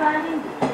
driving.